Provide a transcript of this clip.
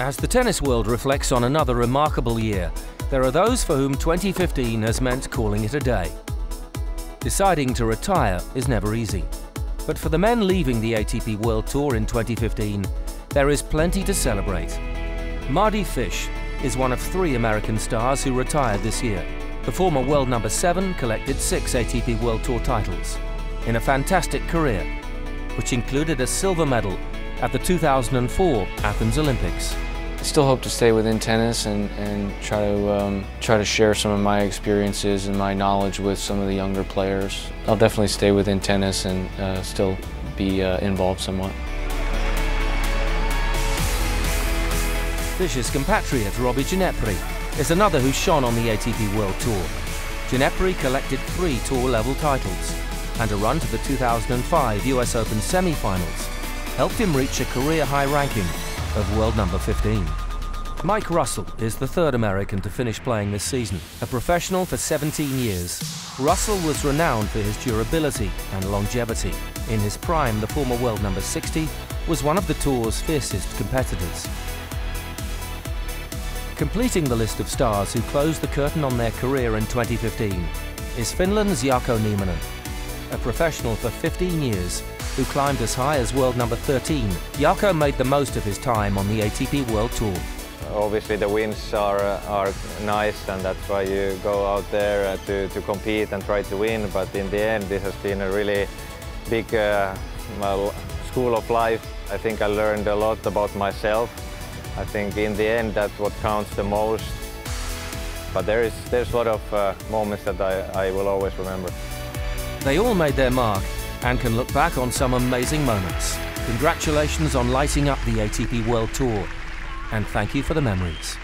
As the tennis world reflects on another remarkable year, there are those for whom 2015 has meant calling it a day. Deciding to retire is never easy. But for the men leaving the ATP World Tour in 2015, there is plenty to celebrate. Mardy Fish is one of three American stars who retired this year. The former world number seven collected six ATP World Tour titles in a fantastic career, which included a silver medal at the 2004 Athens Olympics. Still hope to stay within tennis and, and try to um, try to share some of my experiences and my knowledge with some of the younger players. I'll definitely stay within tennis and uh, still be uh, involved somewhat. Fish's compatriot Robby Ginepri is another who shone on the ATP World Tour. Ginepri collected three tour-level titles and a run to the 2005 US Open semi-finals helped him reach a career-high ranking of world number 15. Mike Russell is the third American to finish playing this season. A professional for 17 years, Russell was renowned for his durability and longevity. In his prime, the former world number 60 was one of the tour's fiercest competitors. Completing the list of stars who closed the curtain on their career in 2015 is Finland's Jarkko Nieminen, a professional for 15 years who climbed as high as world number 13. Jarkko made the most of his time on the ATP World Tour. Obviously the wins are, are nice and that's why you go out there uh, to, to compete and try to win, but in the end this has been a really big uh, school of life. I think I learned a lot about myself. I think in the end that's what counts the most. But there is there's a lot of uh, moments that I, I will always remember. They all made their mark and can look back on some amazing moments. Congratulations on lighting up the ATP World Tour and thank you for the memories.